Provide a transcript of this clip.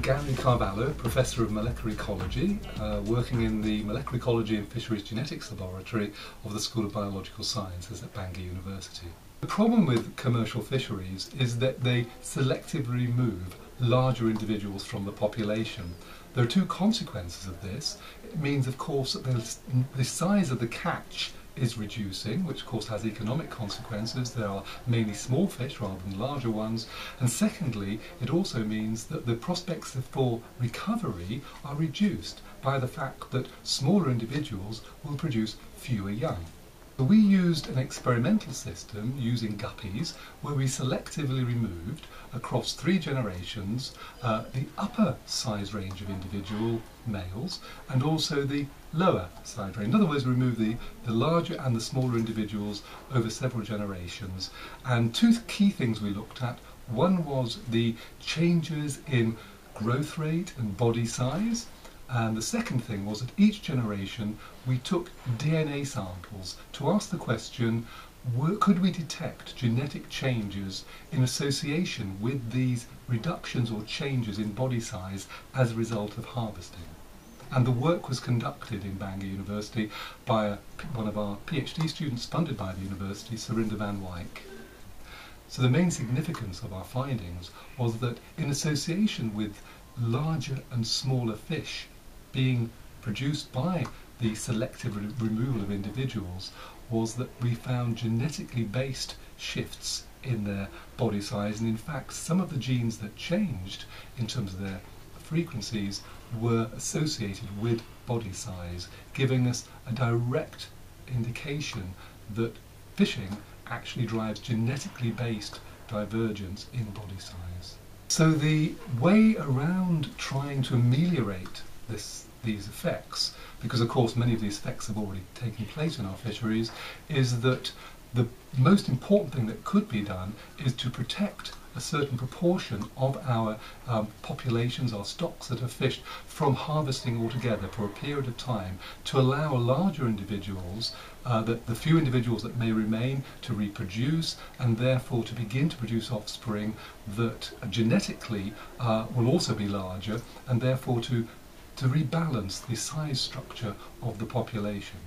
Gary Carvalho, Professor of Molecular Ecology, uh, working in the Molecular Ecology and Fisheries Genetics Laboratory of the School of Biological Sciences at Bangor University. The problem with commercial fisheries is that they selectively remove larger individuals from the population. There are two consequences of this. It means, of course, that the size of the catch is reducing, which of course has economic consequences. There are mainly small fish rather than larger ones. And secondly, it also means that the prospects for recovery are reduced by the fact that smaller individuals will produce fewer young. We used an experimental system using guppies where we selectively removed across three generations uh, the upper size range of individual males and also the lower size range. In other words, remove the, the larger and the smaller individuals over several generations. And two key things we looked at. One was the changes in growth rate and body size. And the second thing was that each generation we took DNA samples to ask the question, could we detect genetic changes in association with these reductions or changes in body size as a result of harvesting? And the work was conducted in Bangor University by a, one of our PhD students funded by the university, Sarah van Wijk. So the main significance of our findings was that in association with larger and smaller fish being produced by the selective re removal of individuals was that we found genetically based shifts in their body size and in fact some of the genes that changed in terms of their frequencies were associated with body size giving us a direct indication that fishing actually drives genetically based divergence in body size. So the way around trying to ameliorate this, these effects, because of course many of these effects have already taken place in our fisheries, is that the most important thing that could be done is to protect a certain proportion of our um, populations, our stocks that are fished, from harvesting altogether for a period of time to allow larger individuals, uh, that the few individuals that may remain, to reproduce and therefore to begin to produce offspring that genetically uh, will also be larger and therefore to to rebalance the size structure of the population.